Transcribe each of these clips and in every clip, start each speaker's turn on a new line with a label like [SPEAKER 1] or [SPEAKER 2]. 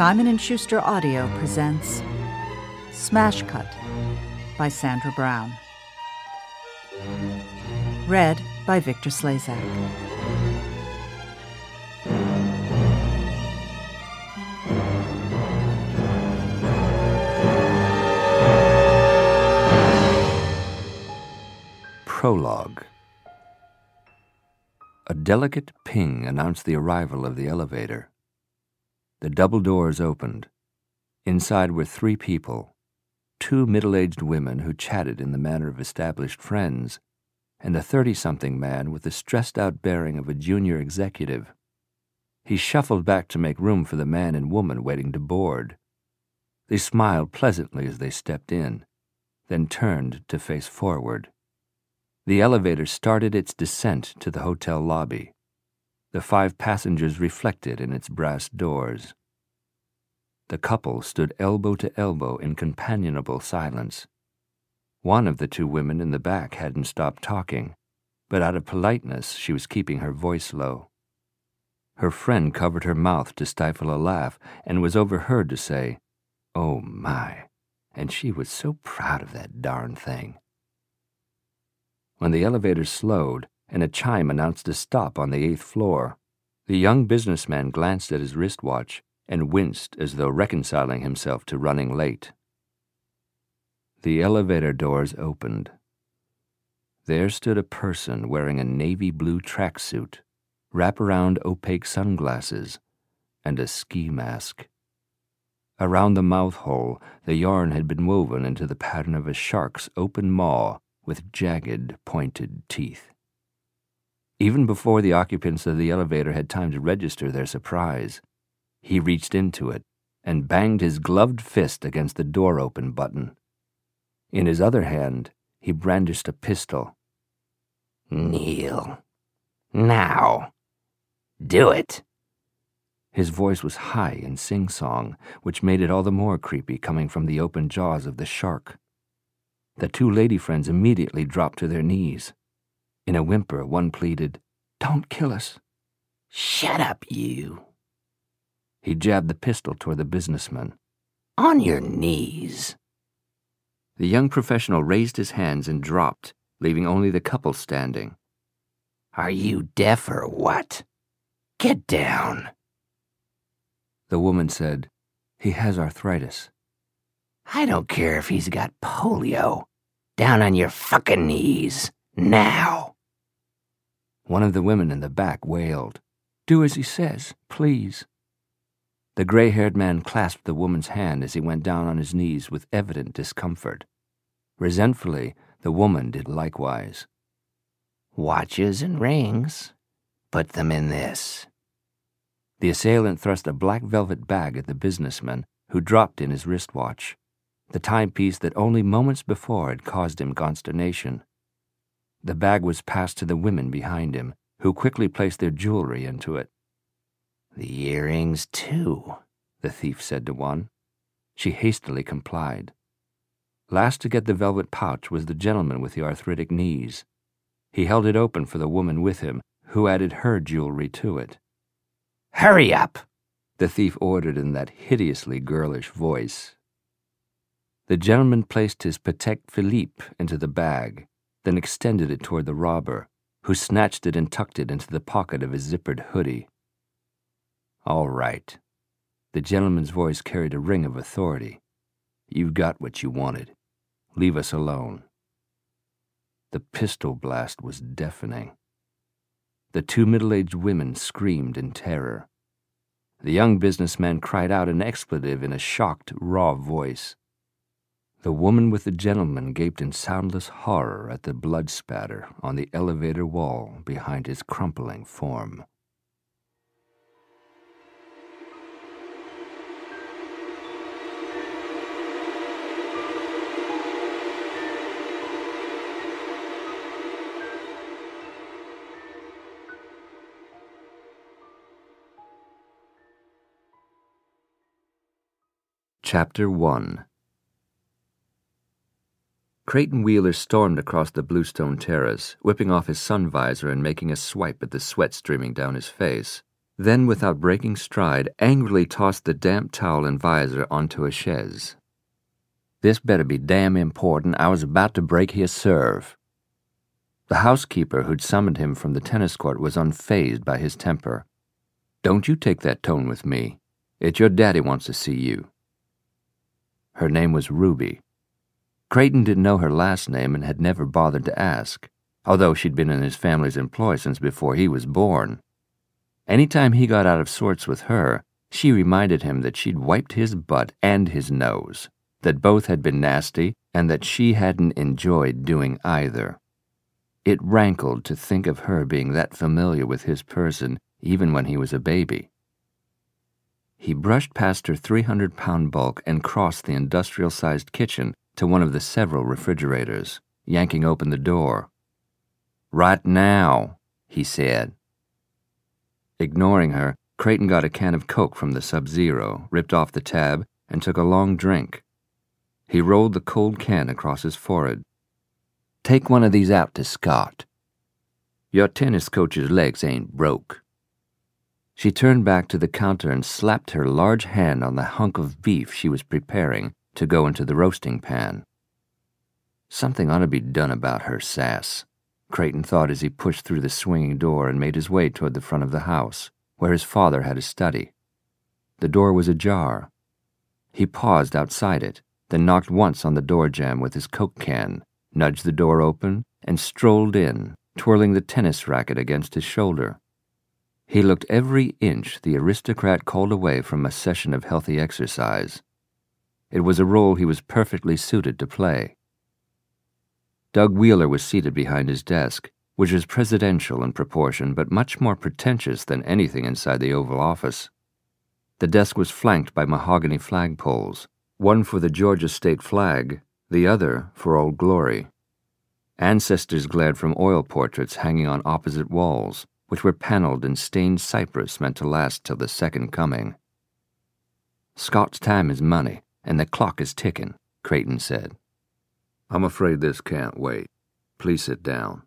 [SPEAKER 1] Simon & Schuster Audio presents Smash Cut by Sandra Brown. Read by Victor Slezak.
[SPEAKER 2] Prologue A delicate ping announced the arrival of the elevator. The double doors opened. Inside were three people two middle aged women who chatted in the manner of established friends, and a thirty something man with the stressed out bearing of a junior executive. He shuffled back to make room for the man and woman waiting to board. They smiled pleasantly as they stepped in, then turned to face forward. The elevator started its descent to the hotel lobby. The five passengers reflected in its brass doors. The couple stood elbow to elbow in companionable silence. One of the two women in the back hadn't stopped talking, but out of politeness she was keeping her voice low. Her friend covered her mouth to stifle a laugh and was overheard to say, Oh my, and she was so proud of that darn thing when the elevator slowed and a chime announced a stop on the eighth floor. The young businessman glanced at his wristwatch and winced as though reconciling himself to running late. The elevator doors opened. There stood a person wearing a navy blue tracksuit, wraparound opaque sunglasses, and a ski mask. Around the mouth hole, the yarn had been woven into the pattern of a shark's open maw with jagged, pointed teeth. Even before the occupants of the elevator had time to register their surprise, he reached into it and banged his gloved fist against the door open button. In his other hand, he brandished a pistol.
[SPEAKER 3] Kneel. Now. Do it.
[SPEAKER 2] His voice was high and sing song, which made it all the more creepy coming from the open jaws of the shark. The two lady friends immediately dropped to their knees. In a whimper, one pleaded, Don't kill us.
[SPEAKER 3] Shut up, you.
[SPEAKER 2] He jabbed the pistol toward the businessman.
[SPEAKER 3] On your knees.
[SPEAKER 2] The young professional raised his hands and dropped, leaving only the couple standing.
[SPEAKER 3] Are you deaf or what? Get down.
[SPEAKER 2] The woman said, He has arthritis.
[SPEAKER 3] I don't care if he's got polio. Down on your fucking knees. Now.
[SPEAKER 2] One of the women in the back wailed, Do as he says, please. The gray haired man clasped the woman's hand as he went down on his knees with evident discomfort. Resentfully, the woman did likewise.
[SPEAKER 3] Watches and rings. Put them in this.
[SPEAKER 2] The assailant thrust a black velvet bag at the businessman, who dropped in his wristwatch the timepiece that only moments before had caused him consternation. The bag was passed to the women behind him, who quickly placed their jewelry into it.
[SPEAKER 3] The earrings, too,
[SPEAKER 2] the thief said to one. She hastily complied. Last to get the velvet pouch was the gentleman with the arthritic knees. He held it open for the woman with him, who added her jewelry to it.
[SPEAKER 3] Hurry up!
[SPEAKER 2] the thief ordered in that hideously girlish voice. The gentleman placed his Patek Philippe into the bag, then extended it toward the robber, who snatched it and tucked it into the pocket of his zippered hoodie. All right. The gentleman's voice carried a ring of authority. You've got what you wanted. Leave us alone. The pistol blast was deafening. The two middle aged women screamed in terror. The young businessman cried out an expletive in a shocked, raw voice. The woman with the gentleman gaped in soundless horror at the blood spatter on the elevator wall behind his crumpling form. Chapter 1 Creighton Wheeler stormed across the bluestone terrace, whipping off his sun visor and making a swipe at the sweat streaming down his face, then, without breaking stride, angrily tossed the damp towel and visor onto a chaise. This better be damn important. I was about to break his serve. The housekeeper who'd summoned him from the tennis court was unfazed by his temper. Don't you take that tone with me. It's your daddy wants to see you. Her name was Ruby. Creighton didn't know her last name and had never bothered to ask, although she'd been in his family's employ since before he was born. Any time he got out of sorts with her, she reminded him that she'd wiped his butt and his nose, that both had been nasty, and that she hadn't enjoyed doing either. It rankled to think of her being that familiar with his person even when he was a baby. He brushed past her 300 pound bulk and crossed the industrial sized kitchen to one of the several refrigerators, yanking open the door. Right now, he said. Ignoring her, Creighton got a can of Coke from the Sub Zero, ripped off the tab, and took a long drink. He rolled the cold can across his forehead. Take one of these out to Scott. Your tennis coach's legs ain't broke. She turned back to the counter and slapped her large hand on the hunk of beef she was preparing to go into the roasting pan. Something ought to be done about her sass, Creighton thought as he pushed through the swinging door and made his way toward the front of the house, where his father had a study. The door was ajar. He paused outside it, then knocked once on the door jamb with his Coke can nudged the door open, and strolled in, twirling the tennis racket against his shoulder. He looked every inch the aristocrat called away from a session of healthy exercise. It was a role he was perfectly suited to play. Doug Wheeler was seated behind his desk, which was presidential in proportion but much more pretentious than anything inside the Oval Office. The desk was flanked by mahogany flagpoles, one for the Georgia state flag the other for Old Glory. Ancestors glared from oil portraits hanging on opposite walls, which were paneled in stained cypress meant to last till the second coming. Scott's time is money, and the clock is ticking, Creighton said. I'm afraid this can't wait. Please sit down.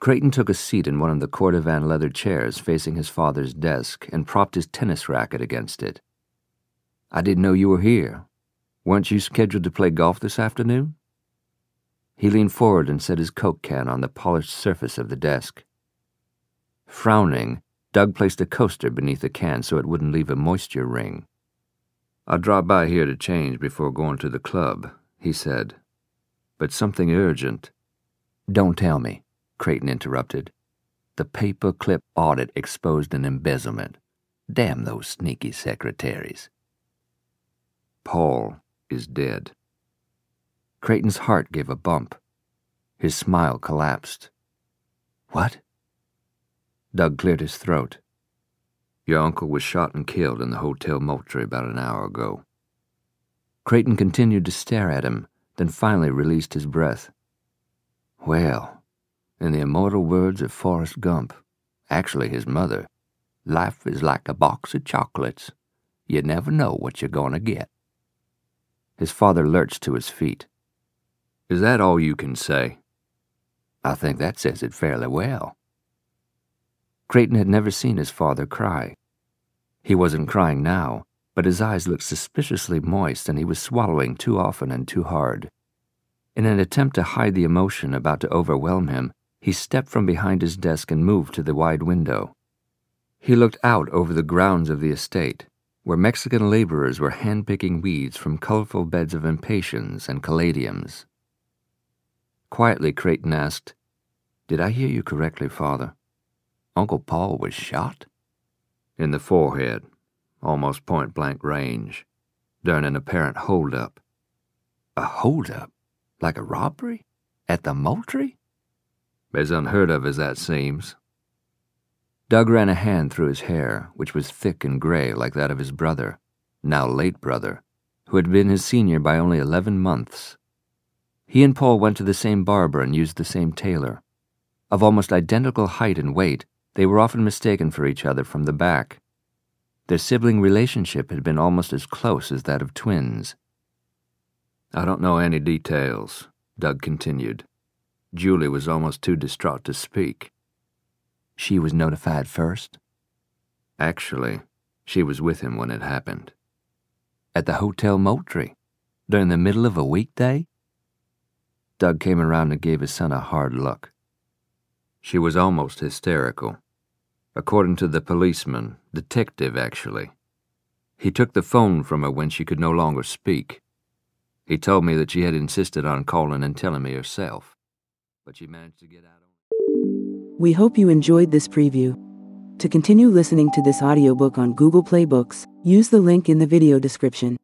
[SPEAKER 2] Creighton took a seat in one of the Cordovan leather chairs facing his father's desk and propped his tennis racket against it. I didn't know you were here, Weren't you scheduled to play golf this afternoon? He leaned forward and set his Coke can on the polished surface of the desk. Frowning, Doug placed a coaster beneath the can so it wouldn't leave a moisture ring. I'll drop by here to change before going to the club, he said. But something urgent. Don't tell me, Creighton interrupted. The paperclip audit exposed an embezzlement. Damn those sneaky secretaries. Paul, is dead. Creighton's heart gave a bump. His smile collapsed. What? Doug cleared his throat. Your uncle was shot and killed in the Hotel Moultrie about an hour ago. Creighton continued to stare at him, then finally released his breath. Well, in the immortal words of Forrest Gump, actually his mother, life is like a box of chocolates. You never know what you're going to get. His father lurched to his feet. Is that all you can say? I think that says it fairly well. Creighton had never seen his father cry. He wasn't crying now, but his eyes looked suspiciously moist and he was swallowing too often and too hard. In an attempt to hide the emotion about to overwhelm him, he stepped from behind his desk and moved to the wide window. He looked out over the grounds of the estate where Mexican laborers were handpicking weeds from colorful beds of impatiens and caladiums. Quietly, Creighton asked, Did I hear you correctly, Father? Uncle Paul was shot? In the forehead, almost point blank range, during an apparent holdup. A holdup? Like a robbery? At the Moultrie? As unheard of as that seems, Doug ran a hand through his hair, which was thick and gray like that of his brother, now late brother, who had been his senior by only eleven months. He and Paul went to the same barber and used the same tailor. Of almost identical height and weight, they were often mistaken for each other from the back. Their sibling relationship had been almost as close as that of twins. I don't know any details, Doug continued. Julie was almost too distraught to speak. She was notified first? Actually, she was with him when it happened. At the Hotel Moultrie, during the middle of a weekday? Doug came around and gave his son a hard look. She was almost hysterical. According to the policeman, detective actually. He took the phone from her when she could no longer speak. He told me that she had insisted on calling and telling me herself, but she managed to get out.
[SPEAKER 4] We hope you enjoyed this preview. To continue listening to this audiobook on Google Play Books, use the link in the video description.